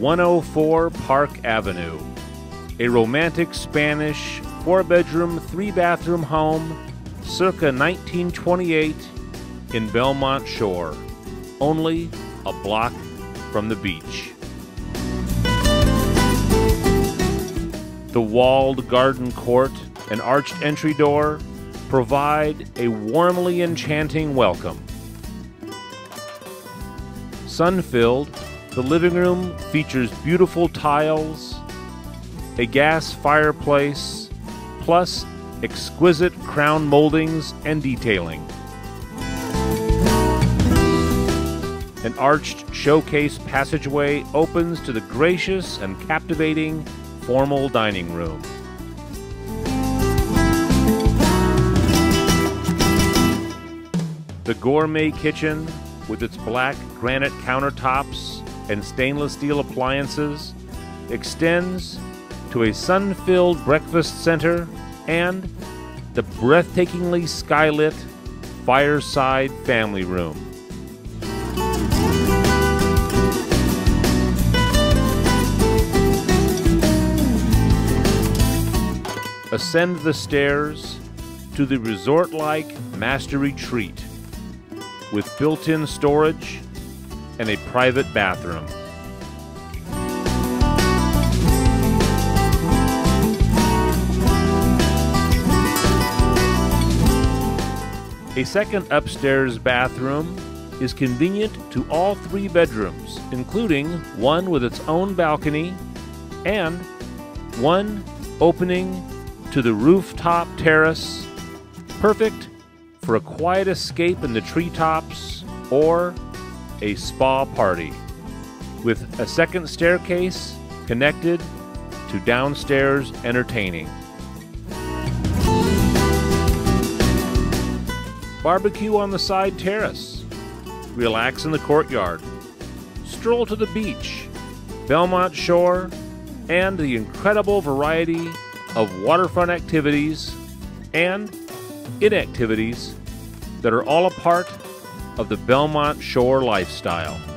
104 Park Avenue, a romantic Spanish four bedroom, three bathroom home circa 1928 in Belmont Shore, only a block from the beach. The walled garden court and arched entry door provide a warmly enchanting welcome. Sun filled, the living room features beautiful tiles, a gas fireplace, plus exquisite crown moldings and detailing. An arched showcase passageway opens to the gracious and captivating formal dining room. The gourmet kitchen, with its black granite countertops and stainless steel appliances, extends to a sun filled breakfast center and the breathtakingly skylit fireside family room. Ascend the stairs to the resort like master retreat with built in storage and a private bathroom. A second upstairs bathroom is convenient to all three bedrooms, including one with its own balcony and one opening to the rooftop terrace, perfect for a quiet escape in the treetops or a spa party, with a second staircase connected to downstairs entertaining. Barbecue on the side terrace. Relax in the courtyard. Stroll to the beach, Belmont Shore, and the incredible variety of waterfront activities and inactivities that are all a part of the Belmont Shore lifestyle.